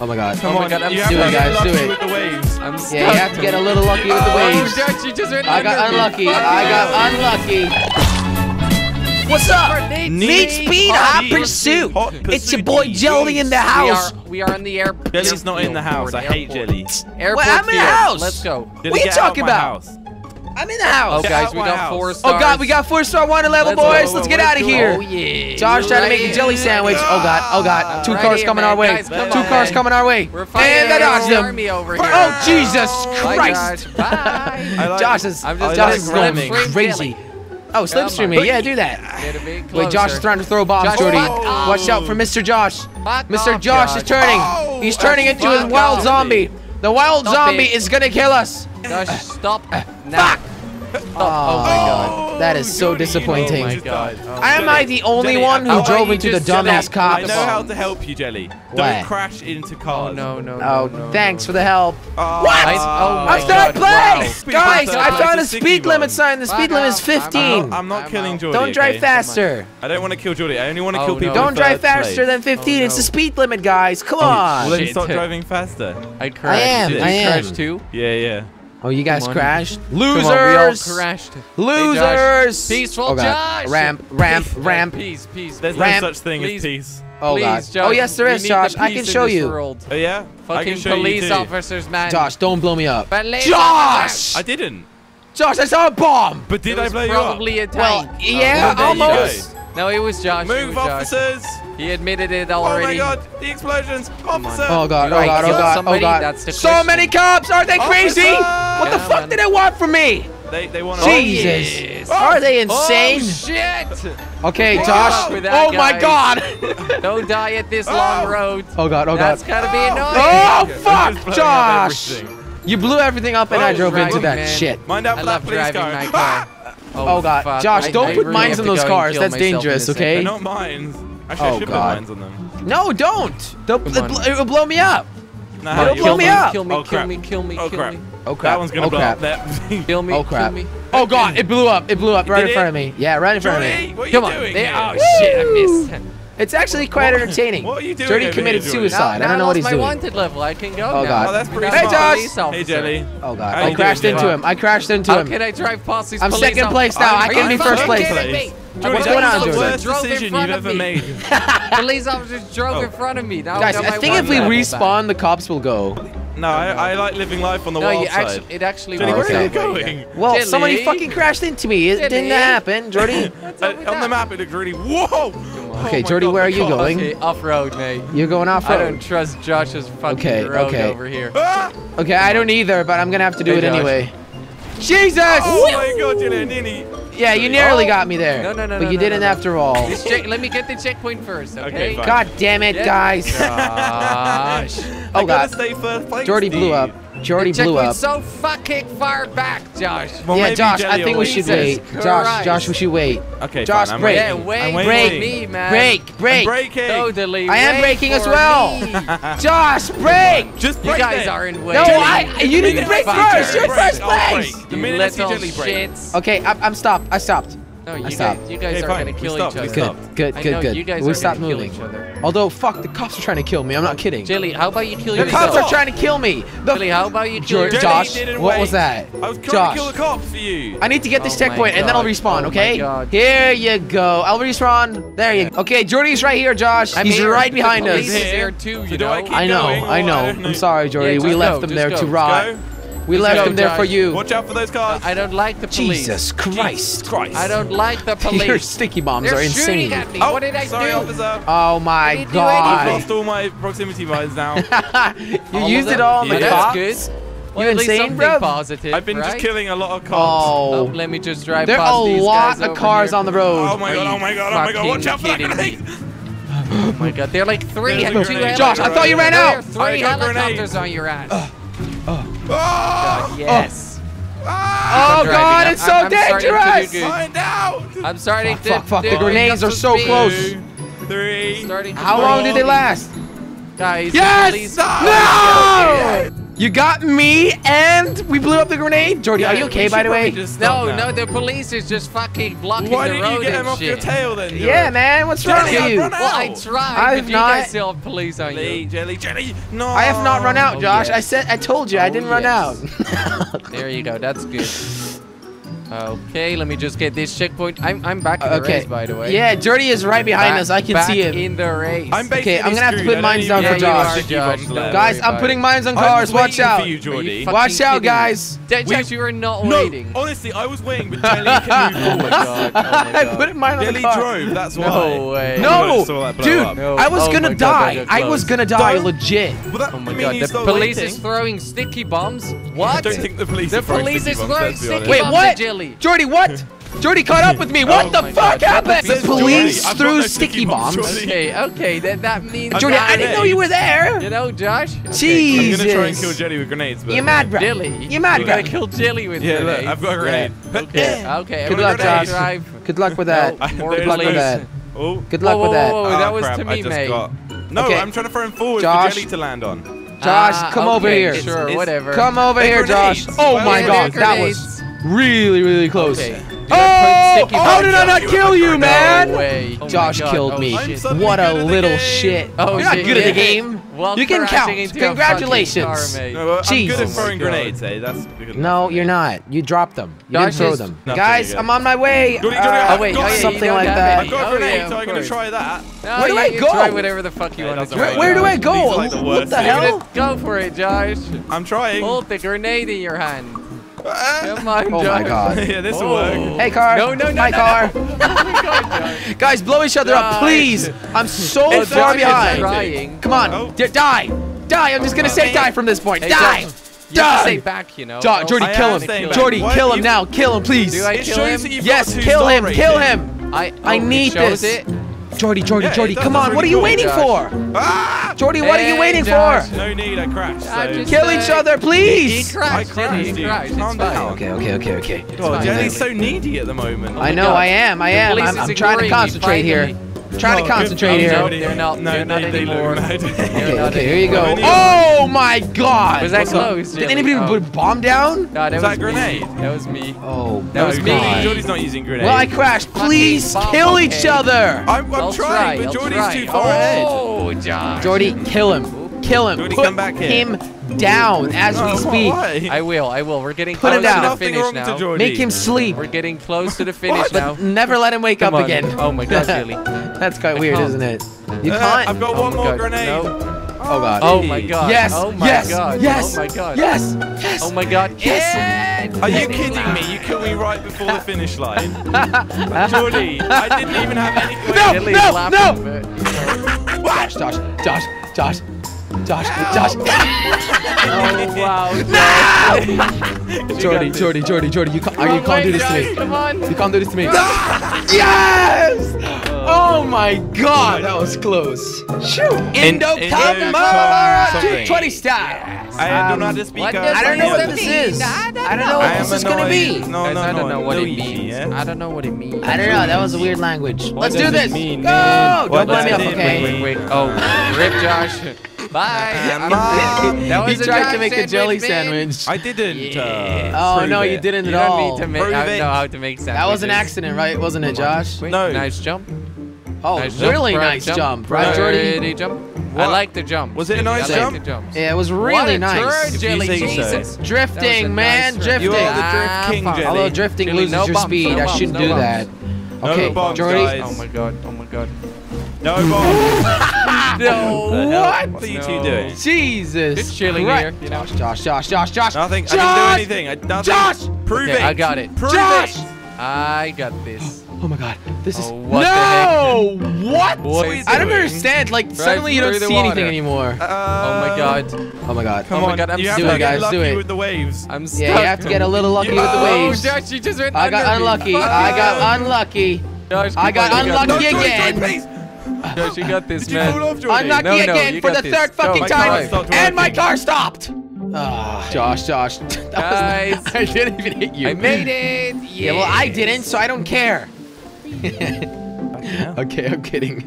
Oh my god. Come oh my on, god, I'm you it, guys. Do it. With the waves. I'm stuck. Yeah, you have to get a little lucky with the oh, waves. Oh, Jack, just I got unlucky. I got unlucky. What's up? Need, Need speed, hot, pursuit. Hot pursuit. It's your boy Jelly in the house. We are, we are in the air. Jelly's not in the house. I hate Jelly. Airport well, I'm in the house. Let's go. What are you talking about? I'm in the house. Oh, guys, we got four stars. Oh, God, we got four-star wanted level, boys. Let's get out of here. Oh, yeah. Josh trying to make a jelly sandwich. Oh, God. Oh, God. Two cars coming our way. Two cars coming our way. We're finding And I dodged them. Oh, Jesus Christ. Bye. Oh, Josh is Josh is going crazy. Oh, slipstreaming. Yeah, do that. Wait, Josh is trying to throw bombs, Jordy. Watch out for Mr. Josh. Mr. Josh is turning. He's turning into a wild zombie. The wild zombie is going to kill us. Josh, stop now. Fuck! oh, oh, my oh. god. That is so disappointing. Oh my god. Oh, Am I the only Jelly, one who drove into the dumbass cops? I know how to help you, Jelly. Don't crash into oh, cars. Oh, no, no, no. Oh, no, thanks no. for the help. Oh, what? I, oh my I'm third place! Wow. Guys, I found a speed limit sign. The speed limit is 15. I'm not, I'm killing Jordy. Don't drive okay? faster. I don't want to kill Jordy. I only want to oh, kill people. Don't drive faster than 15. It's the speed limit, guys. Come on. Well, then stop driving faster. I crashed. I am. I am. too? Yeah, yeah. Oh, you guys crashed? Losers! On, we all crashed. Losers! Hey, Peaceful oh, Josh! Ramp, ramp, peace, ramp. Peace, peace. There's ramp. no such thing please. as peace. Oh, please, Josh, oh, yes, there is, Josh. I can show you. World. Oh, yeah? Fucking police officers, man. Josh, don't blow me up. Josh! I didn't. Josh, I saw a bomb! But did I blow you up? probably a tank. Well, yeah, oh, almost. No, it was Josh. Move, was officers. Josh. He admitted it already. Oh my god, the explosions. Officer. Oh god, oh god, oh god, oh god. That's the so question. many cops. Are they crazy? Officer! What the yeah, fuck man. do they want from me? They, they want Jesus. Oh, yes. Are they oh, insane? Oh, shit. Okay, Josh. Oh my god. Don't die at this long oh. road. Oh god, oh god. That's gotta be oh. annoying. Oh fuck, Josh. You blew everything up and I drove driving, into that man. shit. Mind out for I that police car. Oh, oh god. Fuck. Josh, don't I put really mines on those cars. That's dangerous, okay? No mines. Actually, oh, I should oh, god. put mines on them. No, don't. They'll, it, it'll blow me up. Nah, it'll blow me, up. Kill me, oh, kill me, kill me, kill me. Oh, crap. Oh crap. That one's gonna oh, blow up. That kill me. Oh crap. Kill me. Oh god, it blew up. It blew up right in front of me. Yeah, right in front of me. Come on. Oh shit, I missed. It's actually quite what? entertaining. What are you doing? Dirty committed suicide. Now, I don't know what he's doing. my wanted level. I can go. Oh god. Now. Oh, that's pretty hey Josh. Hey Jelly. Oh god. I crashed into him. I crashed into him. How can I drive past these I'm second place now. I can be first place. Jordan, What's going on, Jordy? That's the worst decision you've ever made. Police officers drove oh. in front of me. Guys, I think if we respawn, the cops will go. No, I, I, like living life on the no, wild side. It actually Jenny, where are you going? Yeah. Well, somebody fucking crashed into me. It didn't happen, Jordy. uh, on that? the map, it looked really... Whoa! Oh okay, oh Jordy, God, where are you going? Okay, off-road, mate. You're going off-road? I don't trust Josh's fucking okay, road okay. over here. Ah! Okay, I don't either, but I'm gonna have to do hey, it Josh. anyway. Jesus! Oh my God, Yeah, you nearly oh. got me there. No, no, no, But you no, didn't no, after all. let me get the checkpoint first, okay? okay God damn it, yeah. guys. Gosh. oh, God. Stay first place, Jordy blew up. Jordy blew up. so fucking far back, Josh. Well, yeah, Josh, I think we should wait. Josh, Josh, we should wait. Okay, Josh, fine, break. Yeah, wait, break. Me, man. break, break. I'm breaking. Totally. I am breaking as well. Josh, break. Just break. You guys are in way. No, I. You need to break first. You're first place. You little shits. Okay, I'm stopped. I stopped. No, you I stopped. you guys hey, are fine. gonna kill each other. Good, good, good, good. You guys we stopped moving. Although, fuck, the cops are trying to kill me. I'm not kidding. Jilly, how about you kill the yourself? The cops are trying to kill me. The Jilly, how about you kill Josh, Josh what wait. was that? I was trying to kill the cops for you. I need to get this oh checkpoint, and then I'll respawn, oh okay? Here you go. I'll respawn. There you go. Okay, Jordy's right here, Josh. I'm He's here. right behind us. He's here too, you know? I know, I know. I'm sorry, Jordy. We left them there to rot. We left them there for you. Watch out for those cars. I don't like the police. Jesus Christ. Jesus Christ. I don't like the police. Your sticky bombs They're are insane. At me. Oh, what did I sorry, do? Officer. Oh my god. I've lost all my proximity mines now. you all used it all on yeah. the cops? That's good. Well, you insane, something bro? Positive, I've been right? just killing a lot of cars. Oh. oh let me just drive there past these guys There are a lot of cars here. on the road. Oh my god, oh my god, oh my god, watch out for that grenade. oh my god, they're like three. and two. Josh, I thought you ran out. There are three helicopters on your ass. Oh, yes. Oh, oh God, it's so I'm, I'm dangerous! Do, Find out! I'm starting fuck, to. Fuck, fuck. the grenades are so speed. close. Three. How long did they last? Guys, yes! No! no! You got me, and we blew up the grenade. Jordy, yeah, are you okay, by the way? no, no, the police is just fucking blocking Why the road Why did you get him off shit. your tail then? Jordy? Yeah, man, what's jelly, wrong with you? Well, I tried, I've but not... you guys still have police on you. Jelly, jelly, no. I have not run out, oh, Josh. Oh, yes. I said, I told you, oh, I didn't yes. run out. there you go. That's good. Okay, let me just get this checkpoint. I'm, I'm back in okay. the race, by the way. Yeah, Dirty is right behind back, us. I can see him. in the race. I'm okay, I'm going to have to put mines down for Josh. Josh. Guys, I'm putting mines on cars. Watch out. You, you Watch out, guys. Jax, you were not no, waiting. honestly, I was waiting, but Jelly can move forward. oh oh I put mine on Jelly car. drove, that's why. No way. No, dude. I was oh going to die. I was going to die, legit. Oh my god, the police is throwing sticky bombs? What? I don't think the police The police is throwing sticky bombs. Wait, what? Finally. Jordy, what? Jordy caught up with me. What oh the fuck God. happened? The police Jordy. threw sticky bombs. bombs. Okay, okay, that, that means... Jordy, I didn't know you were there. You know, Josh? Okay. Jesus. I'm going to try and kill Jelly with grenades. But You're mad, bro. Dilly. You're mad, bro. I'm going to kill Jelly with yeah, grenades. Yeah, I've got a grenade. Okay, okay. Good luck, Josh. Drive. Good luck with that. No, Good luck with that. Oh. Good luck with that. Oh, that was to me, mate. No, I'm trying to throw him forward for Jelly to land on. Josh, ah, come over here. Sure, whatever. Come over here, Josh. Oh my god, that was Really, really close. Okay. Dude, oh! How did I not kill you, man? No way. Oh Josh killed oh, me. What a little shit. Oh, You're not good at the game. Well, you can count. Congratulations. Car, no, I'm good at throwing grenades, eh? That's no, you're not. You dropped them. You Josh didn't throw them. Guys. I'm on my way. Do you, do you, uh, oh, wait. Oh, yeah, something like that. I've got a oh, grenade, yeah, so I'm going to try that. No, where do I go? Try whatever the fuck you want to try. Where do I go? What the hell? Go for it, Josh. I'm trying. Hold the grenade in your hand. Oh my god. yeah, this will work. Oh. Hey, car. No, no, no. My no, car. No, no. Guys, blow each other up, please. I'm so it's far behind. Come on. Oh. Die. Die. I'm just going to say die from this point. Hey, die. You die. Stay back, you know. Die. Jordy, kill him. Jordy, kill him now. Kill him, please. Do I kill him? Yes, kill him. Kill him. I I need this. Jordy, Jordy, yeah, Jordy, come on. What are you waiting Josh. for? Ah! Jordy, what hey, are you waiting Josh. for? No need, I crashed. So. Kill each other, please. He, he crashed. I crashed, he crashed. Calm down. okay, okay, okay, okay. Oh, Danny's so needy at the moment. Oh I know, I am, I am. I'm, I'm trying to concentrate here. Trying no, to concentrate here. They're not. No, they're not they, anymore. They okay, okay, here you go. Oh my God! Was that close? Did anybody oh. put a bomb down? No, that was, was that grenade. Me. That was me. Oh, that was me. Jordy's not using grenades. Well, I crashed. Please kill each other. I'm, I'm trying, but Jordy's too far ahead. Oh, Jordy, kill him. Kill him. Jordy, come back here. him down as we speak. I will. I will. We're getting Put close down. to the finish now. Make him sleep. We're getting close to the finish now. Never let him wake Come up on. again. Oh my god, really? That's quite I weird, can't. isn't it? You uh, can't. I've got oh one more god. grenade. No. Oh god. Oh my god. Yes. Oh my yes. god. Yes. Oh my god. Yes. Yes. Oh my god. Yes. yes. Are you kidding me? You killed me right before the finish line. Jordy, I didn't even have any. No. No. No. Josh. Josh. Josh. Josh. Josh, Josh. oh wow. No! Jordy, Jordy, Jordy, Jordy, you can't, you oh can't do this God. to me. Come on. You can't do this to me. No! Yes! Oh, my God, that was close. Shoot! Indo Kamara, 20 stars. I do not speak. I don't know um, what this is. I don't know what this is gonna be. No, no, no. I don't know what it means. I don't know what it means. I don't know. That was a weird language. Let's do this. Go! Don't blame me. up. Okay. Wait, wait, wait. Oh, rip, Josh. Bye. That was he tried to make a jelly sandwich. I didn't. Uh, oh no, it. you didn't at all. You don't need to make. I don't know how to make sandwiches. That was an accident, right? Wasn't it, Josh? Wait, no. Nice jump. Oh, nice really jump, nice jump, right, no. Jordy? Jump. What? I like the jump. Was it a nice I jump? Like yeah, it was really nice. Turd, jelly Jesus. So. Drifting, man, nice drifting. You are the drift ah, king, Jelly. Although drifting jelly, loses no your bumps, speed, no I shouldn't do bumps. that. Okay, no Jordy. Oh my god. Oh my god. No ball. no, what, what are you two doing? Jesus. It's chilling right. here. You know? Josh, Josh, Josh, Josh, Josh. Nothing. Josh! I didn't do anything. I, nothing. Josh! Prove okay, it. I got it. Prove Josh! It. I got this. Oh my god, this is- oh, what No! What? what I don't understand. Like, right, suddenly you don't see water. anything anymore. Uh, oh my um, god. Oh my god. Come oh my god, I'm you do it, guys. Do it. with the waves. I'm stuck. Yeah, you have to get a little lucky you, with the oh, waves. Oh, Josh, you just went I got unlucky. I got unlucky. I got unlucky again. No, do it, No, she got this, Did man. You cool off, I'm not no, no, again for the this. third fucking no, time, and my car stopped. Oh, Josh, Josh. That Guys. I didn't even hit you. I made it. Yes. Yeah, well, I didn't, so I don't care. Okay, I'm kidding.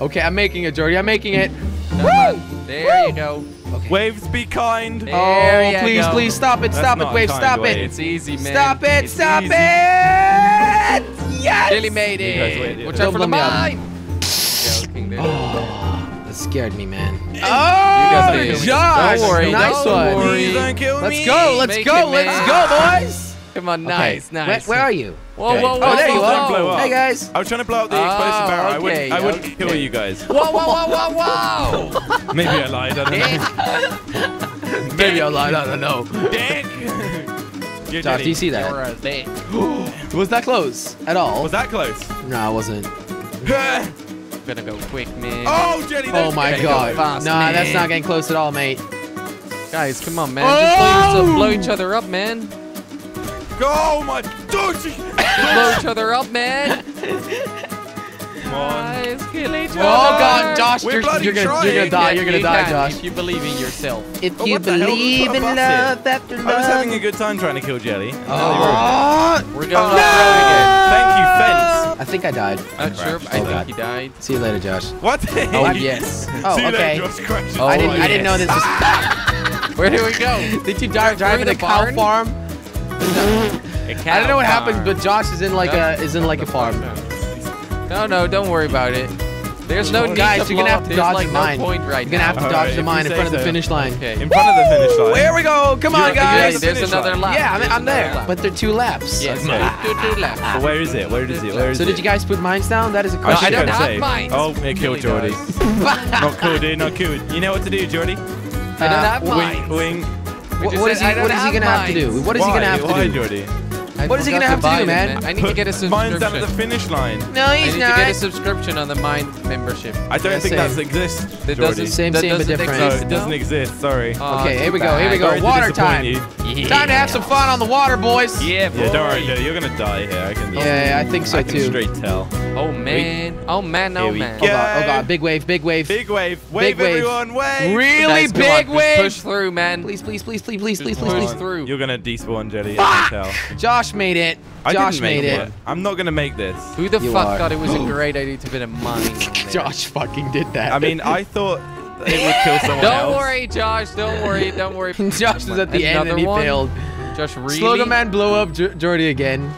Okay, I'm making it, Jordy. I'm making it. Woo! There Woo! you go. Okay. Waves, be kind. There oh, please, go. please stop it, stop That's it, Waves, stop it. It's easy, man. Stop it, it's stop easy. it! Yes! Really made it. Watch out for the mine sleeping there. Oh, that scared me, man. Oh, Josh! Don't worry, nice don't worry. Let's go, let's Make go, it, let's go, boys! Come on, nice, okay. nice. Where, where, are you? Whoa, whoa, whoa, Oh, there you are. Hey, guys. I was trying to blow up the ah, explosive oh, barrel. I wouldn't. I wouldn't kill you guys. Whoa, whoa, whoa, whoa, whoa! Maybe I lied, I don't know. Maybe I lied, I don't know. Dick! You're do you see that? was that close at all? Was that close? No, I wasn't. gonna go quick, man. Oh, Jenny! Oh my god. Go fast, nah, man. that's not getting close at all, mate. Guys, come on, man. Oh! Just blow, each other up, man. Go, my douchey! blow each other up, man. Guys, kill each oh, other. Oh god, Josh, you're, you're, gonna, you're, gonna, die. Yeah, you're gonna you die, Josh. If you believe in yourself. If oh, you believe in love after love. I was having a good time trying to kill Jelly. Oh. We're going no! on again. Thank you, Fence. I think I died. Not sure. Oh, I God. think he died. See you later, Josh. What? Oh, I'm yes. Oh, See okay. Later, oh, I didn't. Yes. I didn't know this was. Where do we go? Did you drive driving a cow farm? I don't know what happened, but Josh is in like no, a is in like a farm. No, no, don't worry about it. There's no guys. You're gonna have to dodge the mine. You're gonna have to dodge the mine in front of the finish line. In front of the finish line. There we go. Come on, guys. There's another lap. Yeah, I'm, there. But there are two laps. Yes, two, two laps. But where is it? Where is it? Where is so it? So did you guys put mines down? That is a question. I, don't have mines. Oh, it killed Jordy. Not cool, dude. Eh? Not cool. You know what to do, Jordy. I don't uh, have mines. Wing. What is he? What is he gonna have to do? What is he gonna have to do, Jordy? What is he gonna have to, do, man? I need to get a subscription. Mine's down at the finish line. No, he's I need not. to get a subscription on the Mine membership. I don't yeah, think that exists. It doesn't. Same, that same, doesn't but different. Exist, no, it doesn't no? exist. Sorry. Oh, okay, here we go. Here we go. Sorry water time. Yeah. Time to have some fun on the water, boys. Yeah, boy. Yeah, don't worry. You're gonna die here. I can. Yeah, yeah I think so I can too. Straight tell. Oh man. Oh man, oh man. Go. Oh god, oh god, big wave, big wave. Big wave. Wave, big wave. everyone, wave. Really nice, big wave. Push through, man. Please, please, please, please, please, please, please, please through. You're gonna despawn Jetty, fuck! I can tell. Josh made it. I Josh made it. I'm not gonna make this. Who the you fuck thought it was a great idea to put a mine? Josh fucking did that. I mean, I thought it would kill someone Don't else. worry, Josh. Don't worry. Don't worry. Josh is at the end and he one. failed. Josh really? Slogan man blow up Jordy again.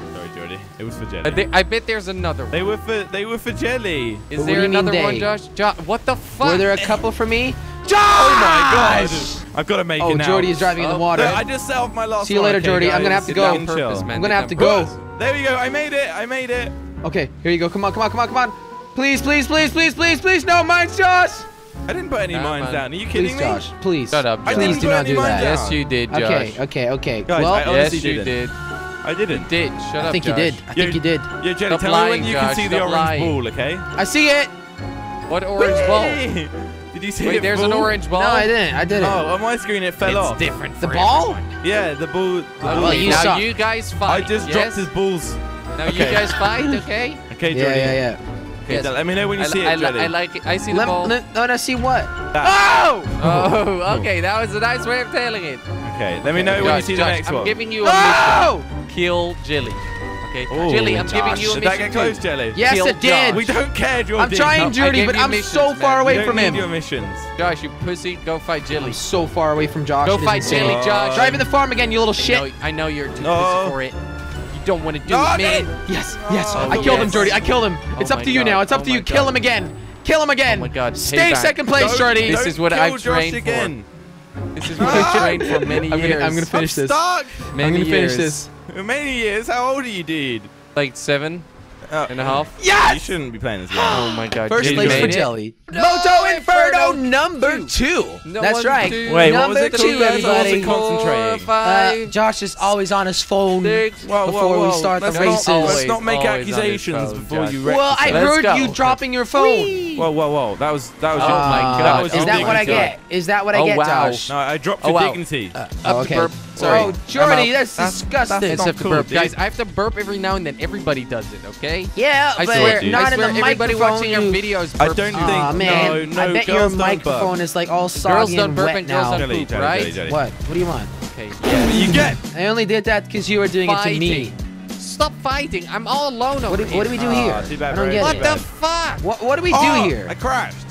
It was for jelly. They, I bet there's another one. They were for they were for jelly. Is but there another one, Josh? Josh? What the fuck? Were there a couple for me? Josh! Oh my gosh! I've got to make oh, it now. Oh, Jordy is driving in the oh, water. I just salved my last. See you later, Jordy. Guys, I'm gonna have to go. Purpose, man, I'm gonna have to go. There we go. I made it. I made it. Okay, here you go. Come on, come on, come on, come on. Please, please, please, please, please, please. No, mine's Josh. I didn't put any nah, mines man. down. Are you kidding please, me? Josh, please. Shut up, Josh. Please do not do that. Down. Yes, you did, Josh. Okay, okay, okay. Guys, well, yes, you did. I didn't. You did. Shut I up, think Josh. you did. I yeah, think you did. Yeah, Jenny, Stop tell lying, me when you Josh. can see Stop the orange lying. ball, okay? I see it. What orange Whee! ball? Did you see Wait, it? there's ball? an orange ball. No, I didn't. I didn't. Oh, on my screen it fell it's off. It's different. the ball? Everyone. Yeah, the ball. The oh, ball. Well, you now suck. you guys fight. I just yes? dropped his balls. Now okay. you guys fight, okay? okay, Johnny. Yeah, yeah, yeah. Okay, yes. let me know when you I see it, Jelly. I like it. I see the ball. No, no, see what? Oh! Oh, okay. That was a nice way of tailing it. Okay, let me know when you see the next one. I'm giving you a no! Kill Jilly. Okay. Ooh, I'm Josh. giving you a mission. Did that get close, Jilly? Yes, Kill it did. Josh. We don't care, Jordy. I'm trying, Jordy, but I'm missions, so far man. away from him. Your missions. Josh, you pussy. Go fight Jilly. I'm so far away from Josh. Go fight Jilly, Jelly, Josh. Driving the farm again, you little shit. I know, I know you're too no. pussy for it don't want to do no, it, man. Yes, yes. Oh, I killed yes. him, Jordy. I killed him. Oh it's oh up to you now. It's up oh to you. Kill him again. Kill him again. Oh my God. Stay second place, Jordy. This is what I've trained for. Again. This is what I've trained for many years. I'm gonna, finish I'm this. Stuck. I'm gonna finish this many years? How old are you, dude? Like seven uh, and a half. Yes! You shouldn't be playing this game. oh my god. First place for Jelly. No, Moto Inferno, number two. No, That's one, right. Two. Wait, number what was it two, two everybody. Concentrate. Uh, Josh is always on his phone Six. before whoa, whoa. we start let's the races. Not, let's not make accusations phone, before Josh. you. Well, I heard you dropping your phone. Whoa, whoa, whoa! That was that was. Oh your, my god! That was is that what I get? Is that what I oh, get, Josh? No, I dropped oh, your dignity. Oh, okay. Sorry. Oh, Germany, that's, that's disgusting. That's Except cool, burp. Dude. Guys, I have to burp every now and then. Everybody does it, okay? Yeah, I but swear, not I swear in the everybody watching your videos I don't think... Man. No, no, I bet your microphone is like all soggy and wet and now. Jelly, poop, jelly, right? What? What do you want? Okay. Yeah, you get... I only did that because you were doing fighting. it to me. Stop fighting. I'm all alone what do, here. What do we do here? Oh, bad, what the fuck? What, what do we do oh, here? I crashed.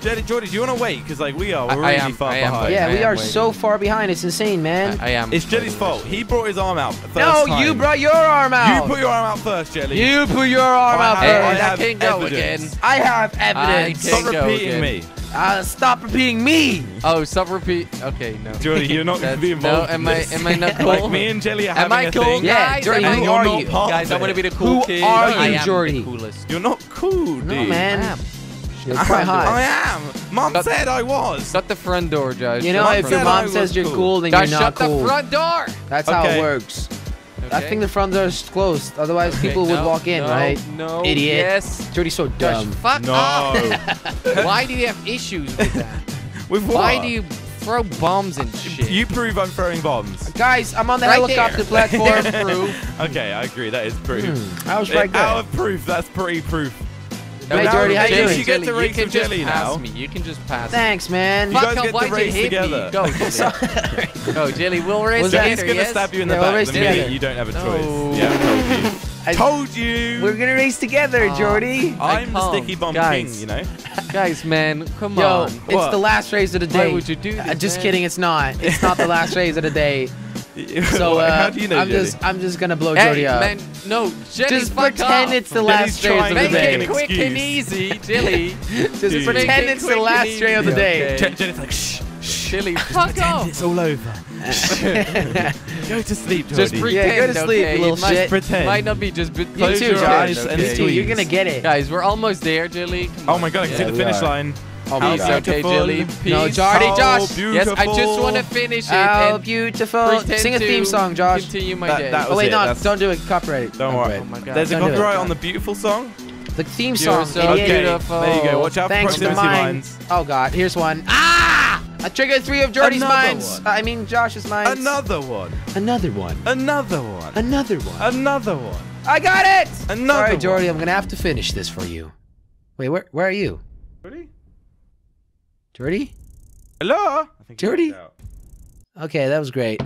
Jelly, Jordy, do you want to wait? Because like we are I- I really am- far I am behind. Yeah, I we are waiting. so far behind. It's insane, man. I, I am. It's Jelly's fault. He brought his arm out first no, time. you brought your arm out. You put your arm out first, Jelly. You put your arm I out have- Hey, I first. that have can go evidence. again. I have I evidence. can't Stop repeating again. me. Uh, stop repeating me. Oh, stop repeat. Okay, no. Jordy, you're not going to be involved No, in am I? Am I not cool? Like me and Jelly are Am having I a cool, thing. Yeah, guys? Jordy, am I who are you? part Guys, I'm gonna be the cool Who kid. are you, Jordy? coolest. You're not cool, dude. No, I man. am. It's quite I am. Mom Shut- said I was. Shut the front door, Josh. You know, the if your said door. I mom says you're cool. cool, then Josh, you're shut not cool. Shut the front door. That's how it works. I think the front door is closed. Otherwise, Okay, people would walk in, no, right? No. Idiot. Yes. Jordy's so Josh, dumb. fuck No. off. Why do you have issues with that? With what? Why do you throw bombs and shit? You prove I'm throwing bombs. Guys, I'm on the Right helicopter there. platform. There's proof. Okay, I agree. That is proof. Hmm, I was It- right there. Out of proof, that's pretty proof. Hey, now Jordy, how you Jelly, doing? You get Jelly, to race with Jelly now. me. You can just pass me. Thanks, man. You Fuck guys up, get to why'd you race hit together. me? Go, Jelly. Go, Jelly. We'll race Was that- together, He's gonna yes? stab you in the Yeah, we'll back. race The minute together. you don't have a No. choice. Yeah, I told you. I- told you. We're gonna race together, Aw. Jordy. I I'm the can't. sticky bomb Guys. king, you know. Guys, man, come Yo, on. it's What? the last race of the day. Why day. would you do Uh, this, just man? kidding, it's not. It's not the last race of the day. So uh, how do you know, I'm Jelly? just I'm just gonna blow Hey, Jordy up. man, no, Jelly, just pretend off. it's the Jelly's last race of the to Make make day. it quick and easy, Jelly. Just Dude. pretend it's the last easy. race of the day. Okay. Je- Jenny's like, shh, shh. Jelly, fuck off. It's all over. Go to sleep, Jordy. Just pretend, Yeah, go to sleep, okay? you little It might, shit. Pretend. might not be just be- You Close too, your Josh. eyes okay. and You too. You're gonna get it. Guys, we're almost there, Jelly. Come Oh my god, I can see the finish line. Oh How my Peace, god. beautiful. No, Jordy, How Josh. Yes, I just want to finish it How beautiful. Sing a theme song, Josh. Continue my That- day. that Oh wait, it, no, that's- don't do it. Copyright. Don't worry. Oh my god. There's a Don't do it. copyright on the beautiful song. The theme You're song. so idiot. beautiful. There you go. Watch out Thanks for to proximity mines. Oh god, here's one. Ah! I triggered three of Jordy's Another mines. one. I mean Josh's mines. Another one. Another one. Another one. Another one. Another one. I got it. Another Sorry, one. Jordy. I'm gonna have to finish this for you. Wait, where where are you, Ready? Jordy? Hello? I think Jordy? Okay, that was great.